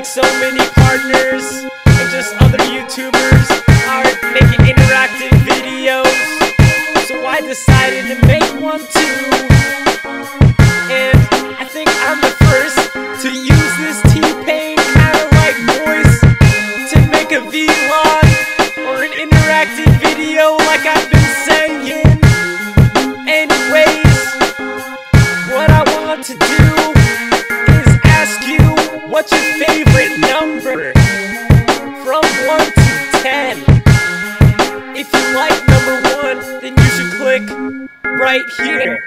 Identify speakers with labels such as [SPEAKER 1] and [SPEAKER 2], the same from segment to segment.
[SPEAKER 1] like so many partners and just other YouTubers are making interactive videos. So I decided to make one too. And I think I'm the first to use this T-Pain kind of like voice to make a vlog or an interactive video like I've been saying. Anyways, what I want to do is ask you what's your 10. If you like number 1, then you should click right here.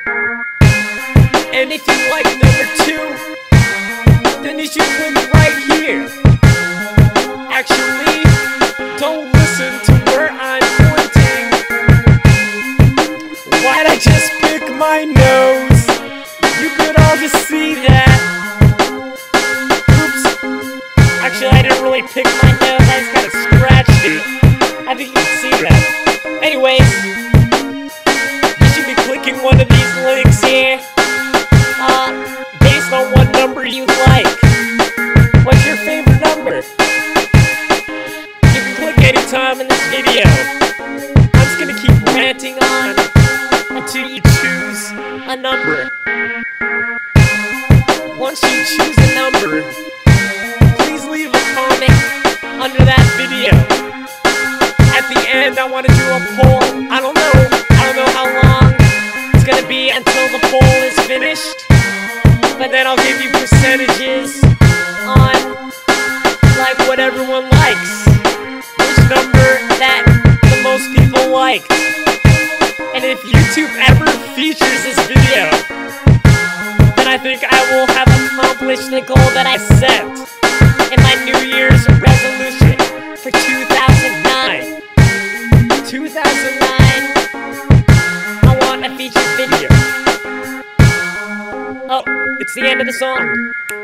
[SPEAKER 1] And if you like number 2, then you should click right here. Actually, don't listen to where I'm pointing. Why'd I just pick my nose? You could all just see that. Oops. Actually, I didn't really pick my nose. I just kind of scratched it. I think you can see that. Anyways, you should be clicking one of these links here. Uh, based on what number you like. What's your favorite number? You can click anytime in this video. I'm just gonna keep ranting on until you choose a number. Once you choose a number, please leave a comment under that end, I want to do a poll. I don't know. I don't know how long it's gonna be until the poll is finished. But then I'll give you percentages on like what everyone likes. Which number that the most people liked. And if YouTube ever features this video, then I think I will have accomplished the goal that I set in my New Year's 2009, I want a featured video. Oh, it's the end of the song.